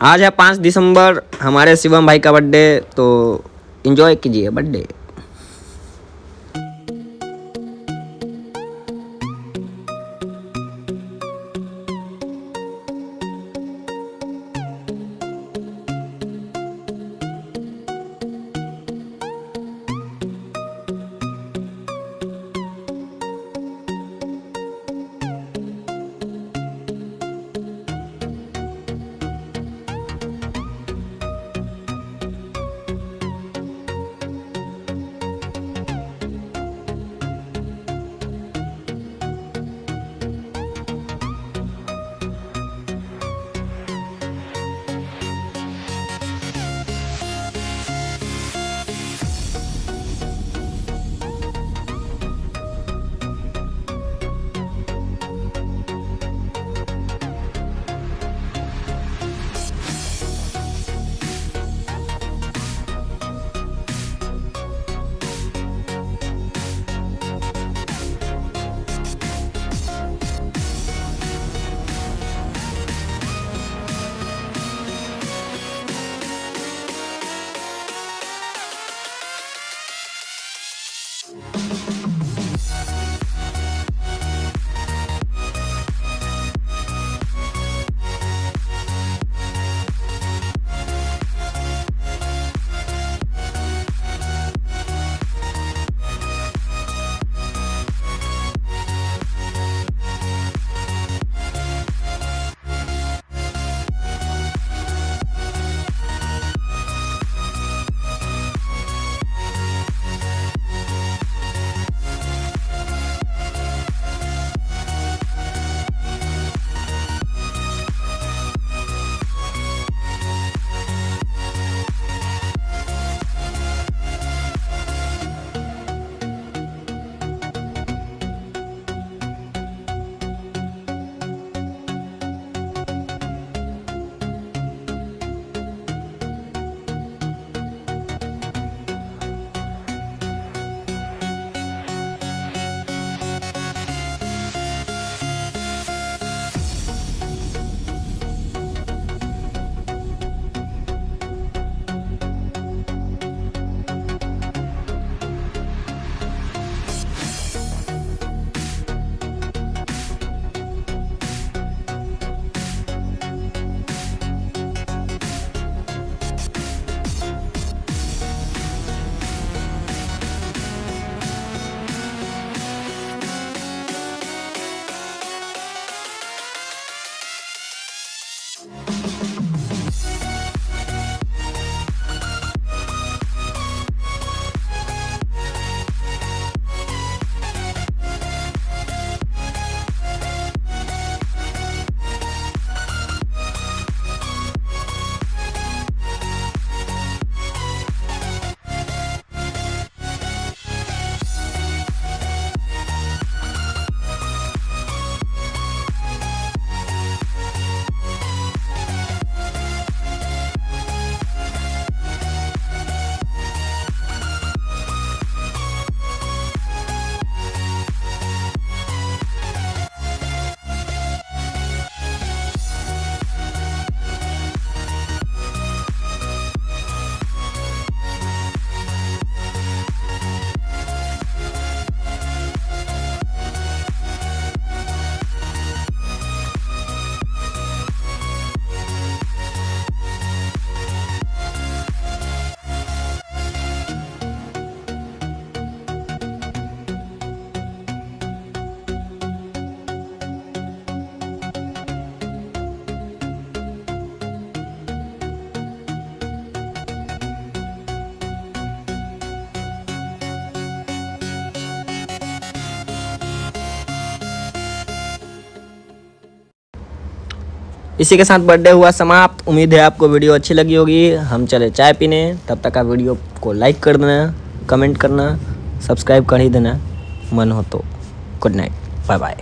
आज है पाँच दिसंबर हमारे शिवम भाई का बर्थडे तो इन्जॉय कीजिए बर्थडे इसी के साथ बर्थडे हुआ समाप्त। उम्मीद है आपको वीडियो अच्छी लगी होगी। हम चले चाय पीने। तब तक आप वीडियो को लाइक कर देना कमेंट करना सब्सक्राइब कर ही देना। मन हो तो गुड नाइट बाय बाय